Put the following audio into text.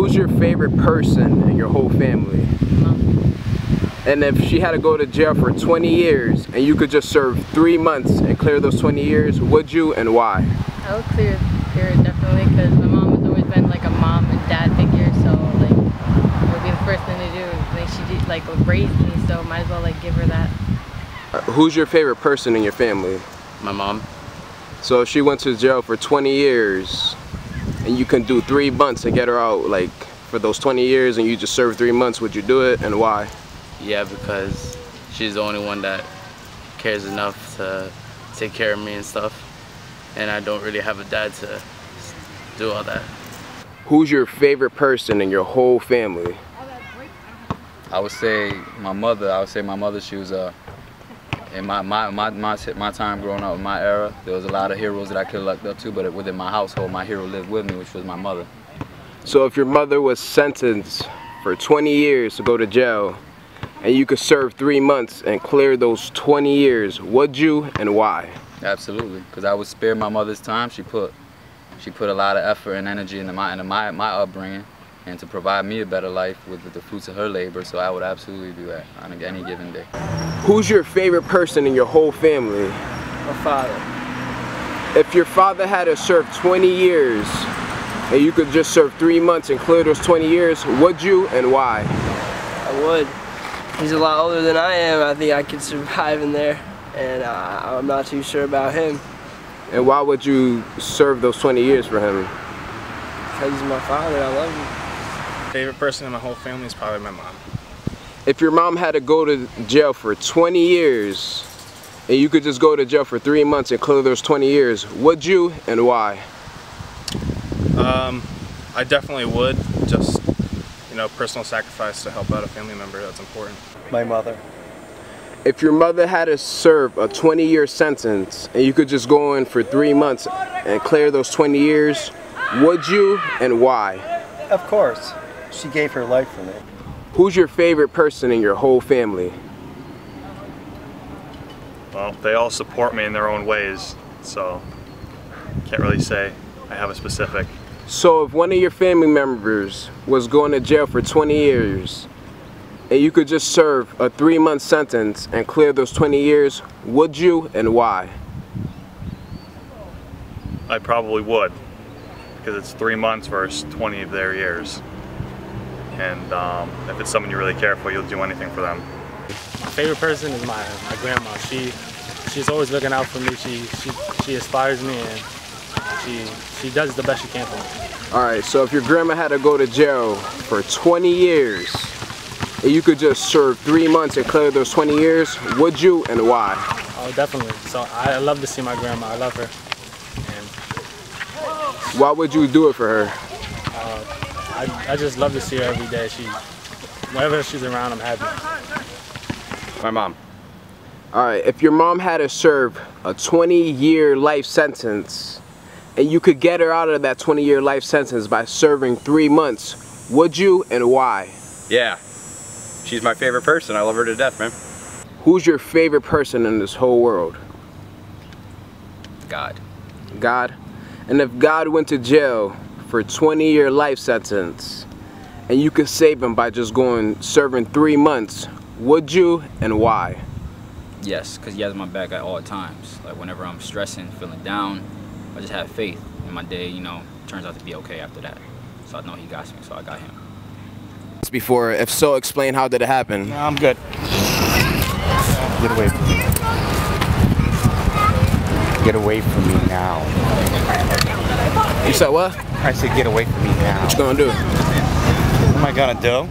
Who's your favorite person in your whole family? And if she had to go to jail for 20 years and you could just serve three months and clear those 20 years, would you and why? I would clear, clear it definitely because my mom has always been like a mom and dad figure, so like it would be the first thing to do. Like she did, like raised me, so might as well like give her that. Uh, who's your favorite person in your family? My mom. So if she went to jail for 20 years and you can do three months and get her out like for those 20 years and you just serve three months, would you do it and why? Yeah, because she's the only one that cares enough to take care of me and stuff. And I don't really have a dad to do all that. Who's your favorite person in your whole family? I would say my mother. I would say my mother. She was a. Uh, in my, my, my, my, my time growing up in my era, there was a lot of heroes that I could have looked up to, but within my household, my hero lived with me, which was my mother. So if your mother was sentenced for 20 years to go to jail, and you could serve three months and clear those 20 years, would you and why? Absolutely, because I would spare my mother's time. She put, she put a lot of effort and energy into my, into my, my upbringing and to provide me a better life with the fruits of her labor. So I would absolutely do that on any given day. Who's your favorite person in your whole family? My father. If your father had to serve 20 years and you could just serve three months and clear those 20 years, would you and why? I would. He's a lot older than I am. I think I could survive in there and uh, I'm not too sure about him. And why would you serve those 20 years for him? Because he's my father. I love him. Favorite person in my whole family is probably my mom. If your mom had to go to jail for 20 years and you could just go to jail for three months and clear those 20 years, would you and why? Um, I definitely would. Just, you know, personal sacrifice to help out a family member, that's important. My mother. If your mother had to serve a 20 year sentence and you could just go in for three months and clear those 20 years, would you and why? Of course. She gave her life for me. Who's your favorite person in your whole family? Well, they all support me in their own ways, so can't really say I have a specific. So if one of your family members was going to jail for 20 years and you could just serve a three month sentence and clear those 20 years, would you and why? I probably would because it's three months versus 20 of their years and um, if it's someone you really care for, you'll do anything for them. My favorite person is my, my grandma. She she's always looking out for me. She she she inspires me and she she does the best she can for me. All right, so if your grandma had to go to jail for 20 years and you could just serve three months and clear those 20 years, would you and why? Oh, definitely. So I love to see my grandma. I love her. And why would you do it for her? Uh, I, I just love to see her every day. She, whenever she's around, I'm happy. My mom. All right, if your mom had to serve a 20 year life sentence and you could get her out of that 20 year life sentence by serving three months, would you and why? Yeah, she's my favorite person. I love her to death, man. Who's your favorite person in this whole world? God. God? And if God went to jail for 20 year life sentence and you could save him by just going serving three months, would you and why? Yes, because he has my back at all times. Like whenever I'm stressing, feeling down, I just have faith and my day, you know, turns out to be okay after that. So I know he got me, so I got him. Before, if so, explain how did it happen? No, I'm good. Get away from me. Get away from me now. You said what? I said get away from me now. What you gonna do? What am I gonna do?